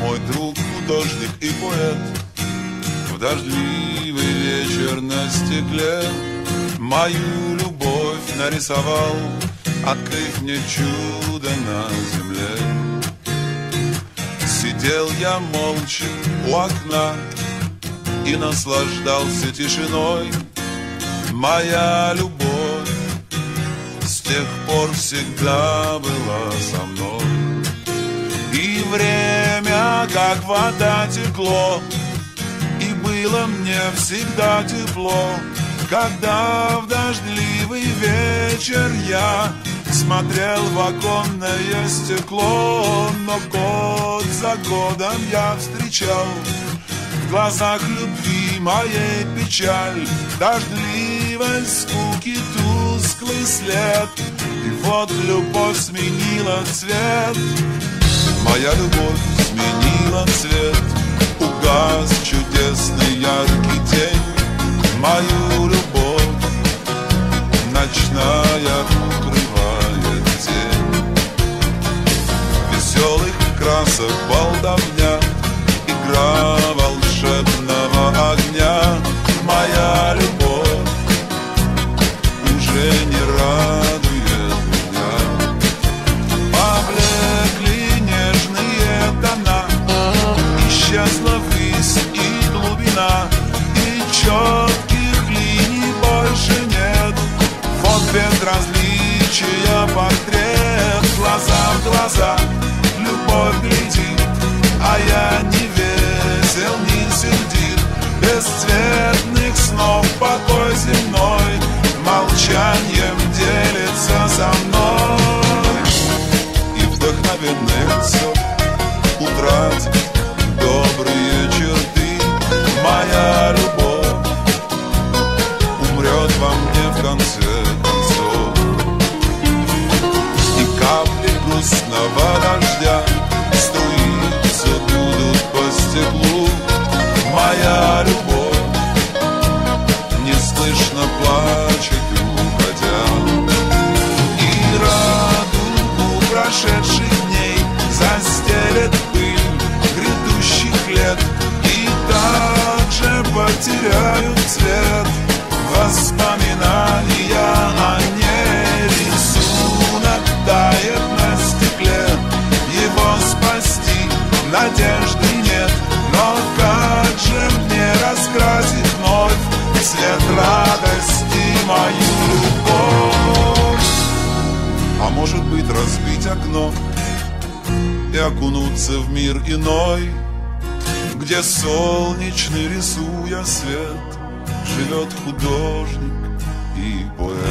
мой друг, художник и поэт. В дождливый вечер на стекле Мою любовь нарисовал Открыв мне чудо на земле. Сидел я молча у окна И наслаждался тишиной. Моя любовь С тех пор всегда была со мной. И время, как вода, текло И было мне всегда тепло. Когда в дождливый вечер я Смотрел в оконное стекло Но год за годом я встречал В глазах любви моей печаль Дождливой скуки тусклый след. И вот любовь сменила цвет. Моя любовь сменила цвет Угас чудесный яркий день. Мою любовь ночная укрывает тень. Веселых красок болтовня Игра глубина И четких линий больше нет. Вот безразличия портрет Глаза в глаза любовь глядит А я не весел, не сердит. Бесцветных снов покой земной Молчанием делится со мной. И вдохновенных слов утратит. добрые черты Моя потеряют цвет Воспоминания о ней Рисунок тает на стекле Его спасти надежды нет. Но как же мне раскрасить вновь Цвет радости мою? Любовь А может быть разбить окно И окунуться в мир иной где солнечный рисуя свет Живет художник и поэт.